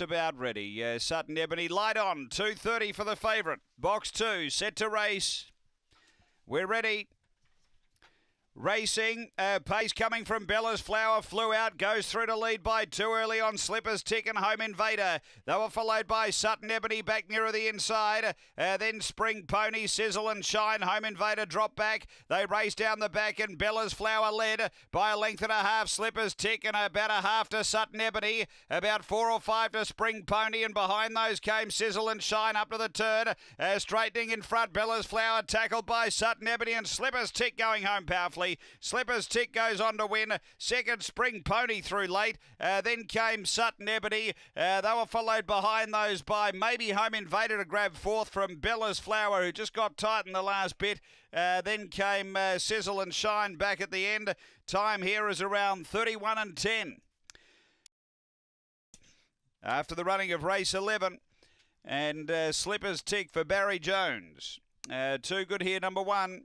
just about ready. Uh, Sutton Ebony, light on, 2.30 for the favourite. Box two, set to race. We're ready. Racing, uh, pace coming from Bella's Flower flew out, goes through to lead by two early on Slippers Tick and Home Invader. They were followed by Sutton Ebony back nearer the inside. Uh, then Spring Pony, Sizzle and Shine. Home Invader drop back. They race down the back and Bella's Flower led by a length and a half. Slippers Tick and about a half to Sutton Ebony. About four or five to Spring Pony and behind those came Sizzle and Shine up to the turn. Uh, straightening in front, Bella's Flower tackled by Sutton Ebony and Slippers Tick going home powerfully. Slippers Tick goes on to win. Second, Spring Pony through late. Uh, then came Sutton Ebony. Uh, they were followed behind those by maybe Home Invader to grab fourth from Bella's Flower, who just got tight in the last bit. Uh, then came uh, Sizzle and Shine back at the end. Time here is around 31 and 10. After the running of race 11 and uh, Slippers Tick for Barry Jones. Uh, too good here, number one.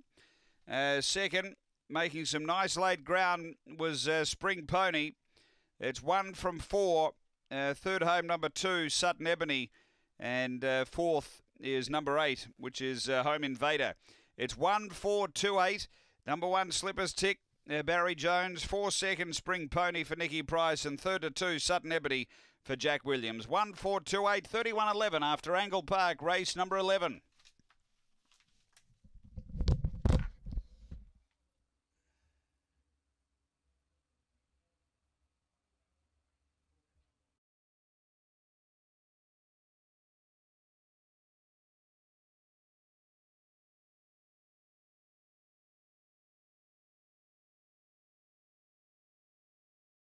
Uh, second, making some nice laid ground was uh, Spring Pony. It's one from four. Uh, third home, number two, Sutton Ebony. And uh, fourth is number eight, which is uh, Home Invader. It's one, four, two, eight. Number one, Slippers Tick, uh, Barry Jones. Four second, Spring Pony for Nicky Price. And third to two, Sutton Ebony for Jack Williams. One, four, two, eight, 31 11 after Angle Park, race number 11.